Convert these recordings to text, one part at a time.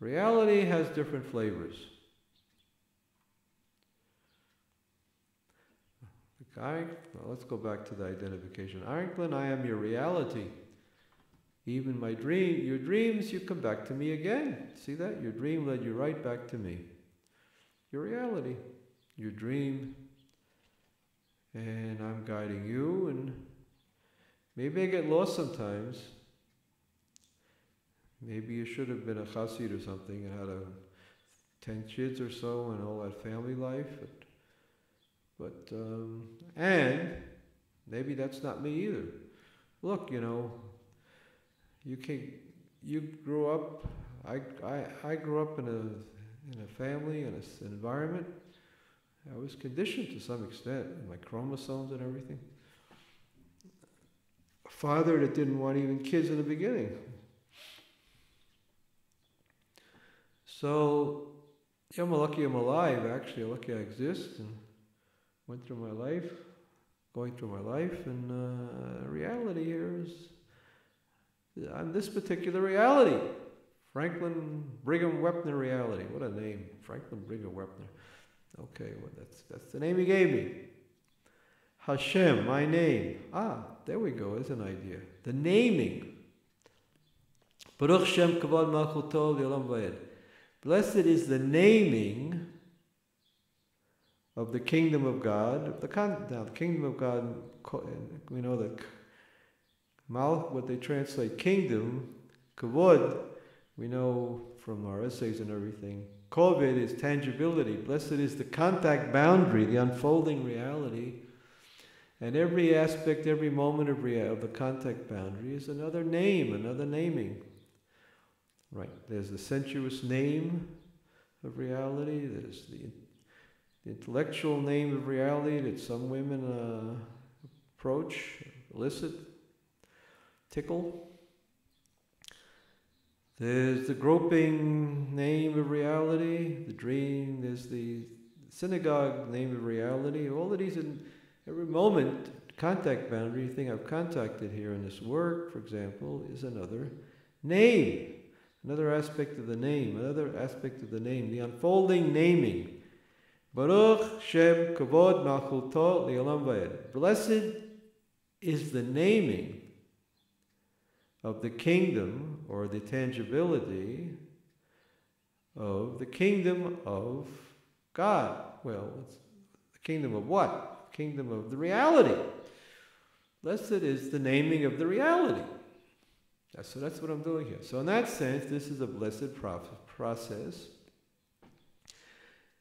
Reality has different flavors. I, well, let's go back to the identification. Franklyn, I am your reality. Even my dream, your dreams, you come back to me again. See that? Your dream led you right back to me. Your reality, your dream, and I'm guiding you. And maybe I get lost sometimes. Maybe you should have been a chassid or something and had a ten kids or so and all that family life. But but, um, and maybe that's not me either. Look, you know, you can you grew up, I, I, I grew up in a, in a family, in an environment. I was conditioned to some extent, my chromosomes and everything. A father that didn't want even kids in the beginning. So, yeah, I'm lucky I'm alive, actually, I'm lucky I exist. And, went through my life, going through my life, and uh, reality here is on this particular reality. Franklyn Brigham Wepner reality. What a name, Franklyn Brigham Wepner. Okay, well that's that's the name he gave me. Hashem, my name. Ah, there we go. Is an idea. The naming. Baruch Shem Kavod Malchuto Blessed is the naming of the kingdom of God. The con- now, the kingdom of God, we know that mal, what they translate kingdom, kavod, we know from our essays and everything. Kavod is tangibility. Blessed is the contact boundary, the unfolding reality. And every aspect, every moment of, rea- of the contact boundary is another name, another naming. Right, there's the sensuous name of reality, there's the the intellectual name of reality that some women uh, approach, elicit, tickle. There's the groping name of reality, the dream, there's the synagogue name of reality. All of these, in every moment, contact boundary, thing I've contacted here in this work, for example, is another name. Another aspect of the name, another aspect of the name, the unfolding naming Baruch Shem Kavod Malchuto Li'olam Vayed. Blessed is the naming of the kingdom or the tangibility of the kingdom of God. Well, it's the kingdom of what? Kingdom of the reality. Blessed is the naming of the reality. So that's what I'm doing here. So in that sense, this is a blessed process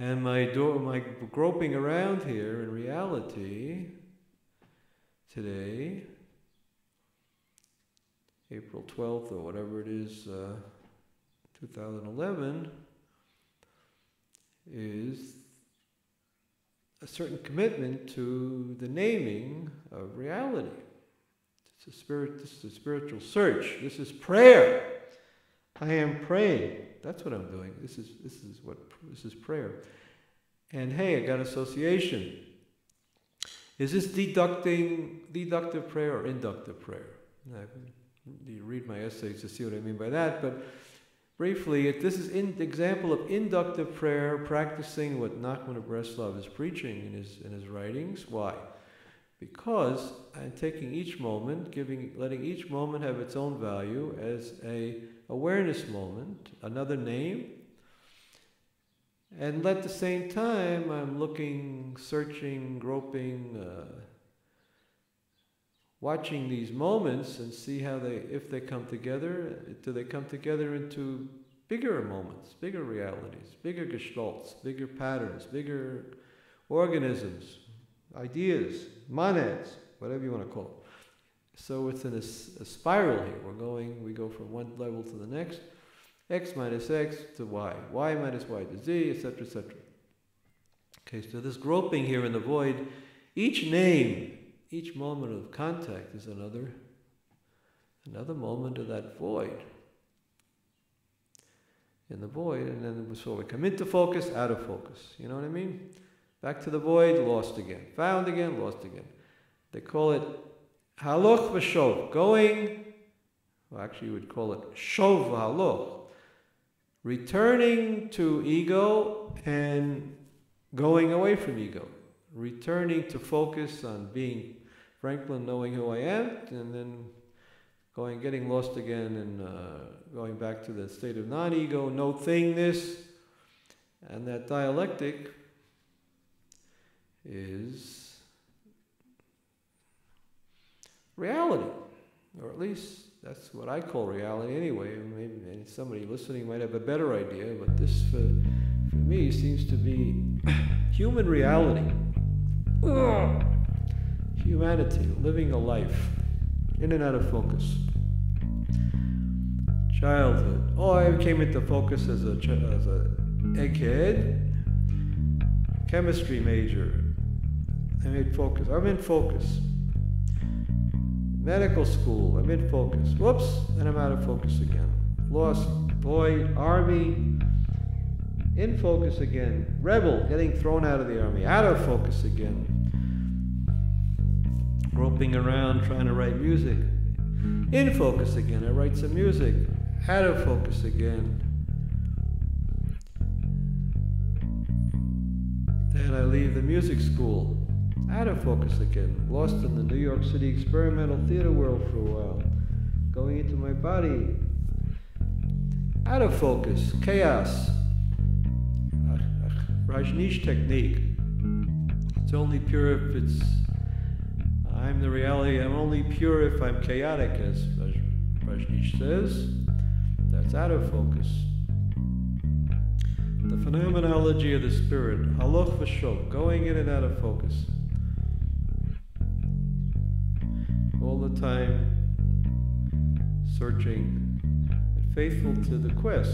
and my, my groping around here in reality today, April 12th or whatever it is, uh, 2011, is a certain commitment to the naming of reality. A spirit, this is a spiritual search. This is prayer. I am praying. That's what I'm doing. This is this is what this is prayer. And hey, I got association. Is this deducting deductive prayer or inductive prayer? you read my essays to see what I mean by that, but briefly, this is an example of inductive prayer, practicing what Nachman of Breslov is preaching in his in his writings. Why? Because I'm taking each moment, giving, letting each moment have its own value as a awareness moment, another name. And at the same time, I'm looking, searching, groping, uh, watching these moments and see how they, if they come together, do they come together into bigger moments, bigger realities, bigger gestalts, bigger patterns, bigger organisms, ideas, monads, whatever you want to call it. So it's in a, a, spiral here. We're going, we go from one level to the next, x minus x to y, y minus y to z, etc., etc. Okay, so this groping here in the void, each name, each moment of contact is another, another moment of that void. In the void, and then so we come into focus, out of focus. You know what I mean? Back to the void, lost again. Found again, lost again. They call it haloch v'shov, going, well actually you would call it shov haloch, returning to ego and going away from ego, returning to focus on being Franklyn, knowing who I am, and then going, getting lost again, and uh, going back to the state of non-ego, no thingness, and that dialectic is reality, or at least that's what I call reality anyway. Maybe somebody listening might have a better idea, but this, for, for me, seems to be human reality. Ugh. Humanity, living a life in and out of focus. Childhood. Oh, I came into focus as a, as a egghead. Chemistry major. I made focus. I'm in focus. Medical school, I'm in focus. Whoops, and I'm out of focus again. Lost, void, army, in focus again. Rebel, getting thrown out of the army, out of focus again. Groping around trying to write music. In focus again, I write some music. Out of focus again. Then I leave the music school out of focus again, lost in the New York City experimental theater world for a while, going into my body, out of focus, chaos, Rajneesh technique. It's only pure if it's, I'm the reality, I'm only pure if I'm chaotic, as Rajneesh says. That's out of focus. The phenomenology of the spirit, haloch v'shov, going in and out of focus. Searching and faithful to the quest,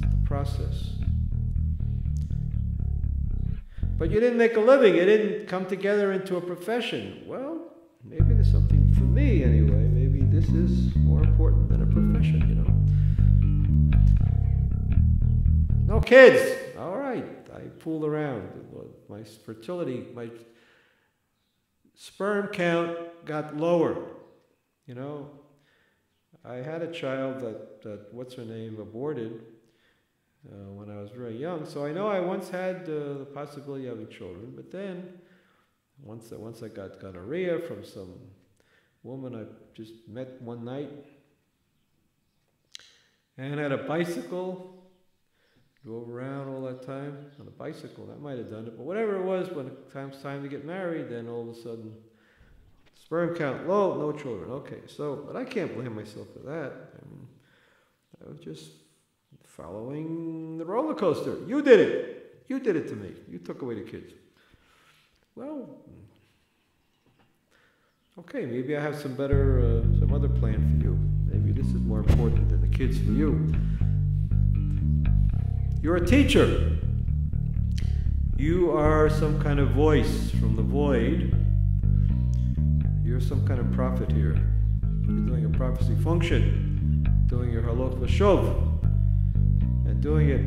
to the process. But you didn't make a living, you didn't come together into a profession. Well, maybe there's something for me anyway. Maybe this is more important than a profession, you know. No kids. All right. I fooled around. My fertility, my sperm count got lower. You know, I had a child that, that what's her name, aborted uh, when I was very young. So I know I once had uh, the possibility of having children, but then once, once I got gonorrhea from some woman I just met one night and had a bicycle drove around all that time on a bicycle. That might have done it. But whatever it was, when it comes time to get married, then all of a sudden, sperm count low, no children. Okay, so, but I can't blame myself for that. I, mean, I was just following the roller coaster. You did it. You did it to me. You took away the kids. Well, okay, maybe I have some better, uh, some other plan for you. Maybe this is more important than the kids for you. You're a teacher. You are some kind of voice from the void. You're some kind of prophet here. You're doing a prophecy function, doing your haloch v'shov, and doing it,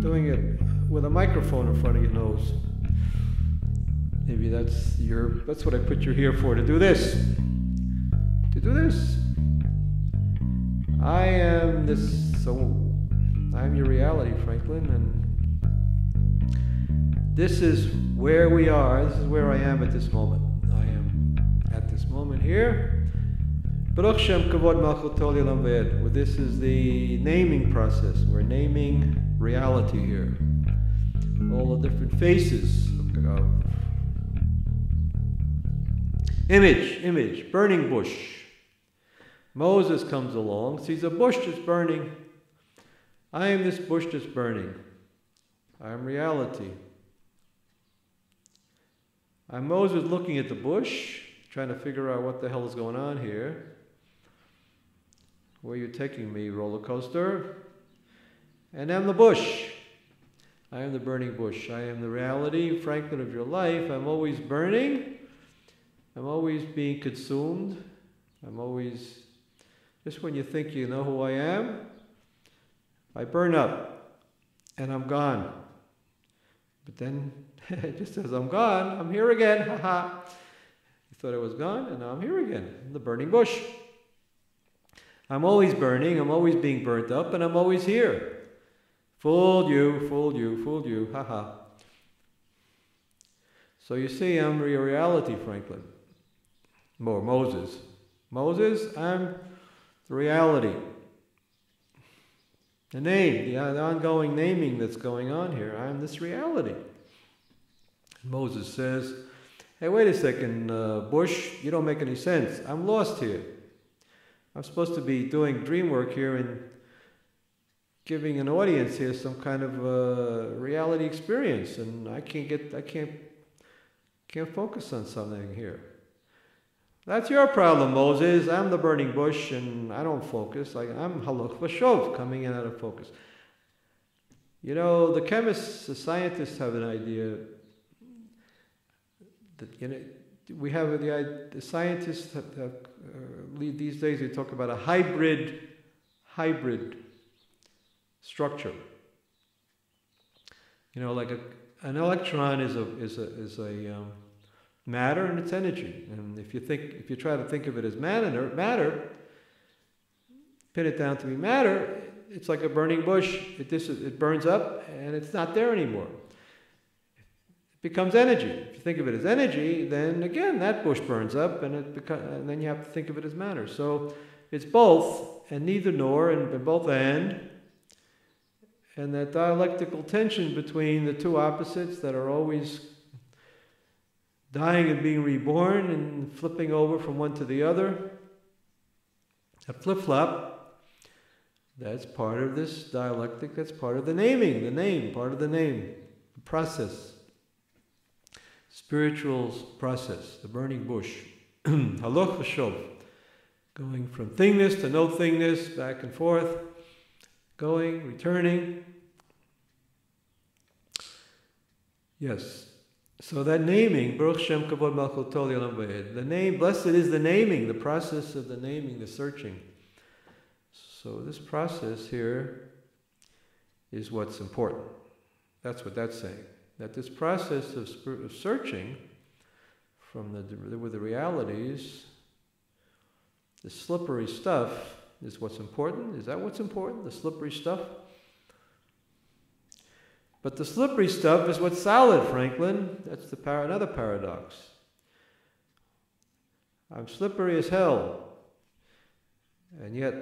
doing it with a microphone in front of your nose. Maybe that's your, that's what I put you here for, to do this. To do this. I am this, so I'm your reality, Franklyn, and this is where we are. This is where I am at this moment. I am at this moment here. Baruch Shem Kavod Well, this is the naming process. We're naming reality here. All the different faces of image, image, burning bush. Moses comes along, sees a bush that's burning. I am this bush that's burning. I am reality. I'm Moses looking at the bush, trying to figure out what the hell is going on here. Where are you taking me, roller coaster? And I'm the bush. I am the burning bush. I am the reality, Franklyn, of your life. I'm always burning. I'm always being consumed. I'm always, just when you think you know who I am, I burn up and I'm gone. But then, just as I'm gone, I'm here again. Ha You thought I was gone, and now I'm here again, in the burning bush. I'm always burning, I'm always being burnt up, and I'm always here. Fooled you, fooled you, fooled you, haha. So you see, I'm your reality, Franklyn. More Moses. Moses, I'm the reality. The name, the ongoing naming that's going on here. I'm this reality. Moses says, Hey, wait a second, uh, Bush, you don't make any sense. I'm lost here. I'm supposed to be doing dream work here and giving an audience here some kind of uh, reality experience, and I can't get, I can't, can't focus on something here. That's your problem, Moses. I'm the burning bush and I don't focus. Like I'm halach v'shov, coming in out of focus. You know, the chemists, the scientists have an idea that you know, we have the, the scientists have, have uh, these days they talk about a hybrid hybrid structure. You know, like a, an electron is a is a is a um, matter and its energy. And if you think, if you try to think of it as matter, matter, pin it down to be matter, it's like a burning bush. It, dis- it burns up and it's not there anymore. It becomes energy. If you think of it as energy, then again that bush burns up and it and then you have to think of it as matter. So it's both and neither nor and both and. And that dialectical tension between the two opposites that are always dying and being reborn and flipping over from one to the other. A flip flop, that's part of this dialectic, that's part of the naming, the name, part of the name, the process. Spiritual process, the burning bush. Haloch v'shov. Going from thingness to no thingness, back and forth, going, returning. Yes, so that naming, Baruch Shem the name, blessed is the naming, the process of the naming, the searching. So this process here is what's important. That's what that's saying. That this process of, of searching from the, with the realities, the slippery stuff, is what's important. Is that what's important? The slippery stuff? But the slippery stuff is what's solid, Franklyn. That's the par- another paradox. I'm slippery as hell, and yet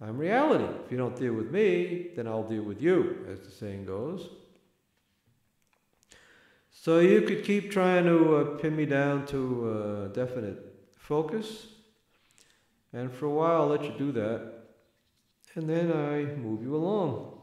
I'm reality. If you don't deal with me, then I'll deal with you, as the saying goes. So you could keep trying to uh, pin me down to a definite focus, and for a while I'll let you do that, and then I move you along.